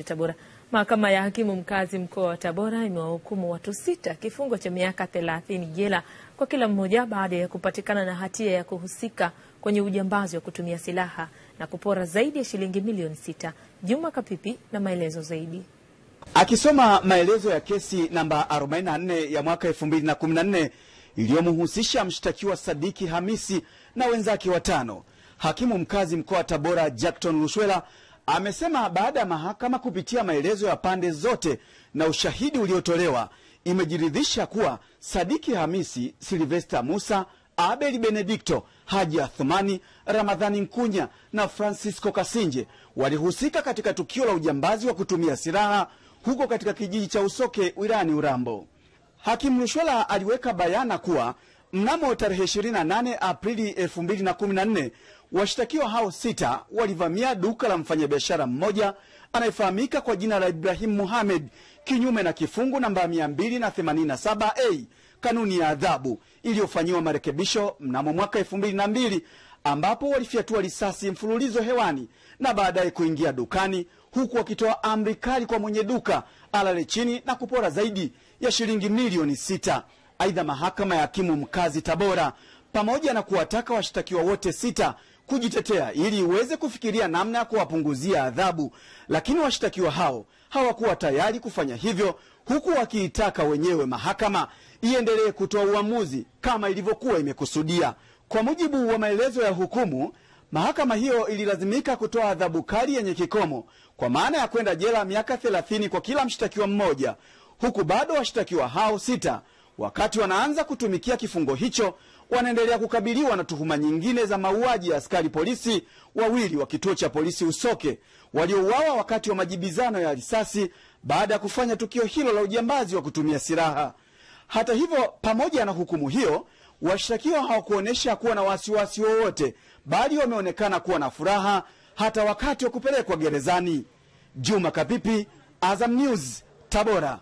Tabora. Mahakama ya hakimu mkazi mkoa wa Tabora imewahukumu watu sita kifungo cha miaka thelathini jela kwa kila mmoja baada ya kupatikana na hatia ya kuhusika kwenye ujambazi wa kutumia silaha na kupora zaidi ya shilingi milioni sita. Juma Kapipi na maelezo zaidi. Akisoma maelezo ya kesi namba 44 ya mwaka 2014 iliyomhusisha mshtakiwa Sadiki Hamisi na wenzake watano, hakimu mkazi mkoa wa Tabora Jackton Lushwela amesema baada ya mahakama kupitia maelezo ya pande zote na ushahidi uliotolewa imejiridhisha kuwa Sadiki Hamisi, Silvesta Musa, Abeli Benedikto, Haji Athumani, Ramadhani Nkunya na Francisco Kasinje walihusika katika tukio la ujambazi wa kutumia silaha huko katika kijiji cha Usoke wilayani Urambo. Hakimu Lushwela aliweka bayana kuwa mnamo tarehe 28 Aprili 2014 washtakiwa hao sita walivamia duka la mfanyabiashara mmoja anayefahamika kwa jina la Ibrahim Mohamed kinyume na kifungu namba 287a kanuni ya adhabu iliyofanyiwa marekebisho mnamo mwaka 2002 ambapo walifyatua risasi mfululizo hewani na baadaye kuingia dukani huku wakitoa amri kali kwa mwenye duka alale chini na kupora zaidi ya shilingi milioni sita. Aidha, mahakama ya hakimu mkazi Tabora pamoja na kuwataka washtakiwa wote sita kujitetea ili iweze kufikiria namna ya kuwapunguzia adhabu, lakini washtakiwa hao hawakuwa tayari kufanya hivyo, huku wakiitaka wenyewe mahakama iendelee kutoa uamuzi kama ilivyokuwa imekusudia. Kwa mujibu wa maelezo ya hukumu, mahakama hiyo ililazimika kutoa adhabu kali yenye kikomo kwa maana ya kwenda jela miaka 30 kwa kila mshtakiwa mmoja, huku bado washtakiwa hao sita wakati wanaanza kutumikia kifungo hicho wanaendelea kukabiliwa na tuhuma nyingine za mauaji ya askari polisi wawili wa kituo cha polisi Usoke waliouawa wakati wa majibizano ya risasi baada ya kufanya tukio hilo la ujambazi wa kutumia silaha. Hata hivyo, pamoja na hukumu hiyo, washtakiwa hawakuonyesha kuwa na wasiwasi wowote, bali wameonekana kuwa na furaha hata wakati wa kupelekwa gerezani. Juma Kapipi, Azam News, Tabora.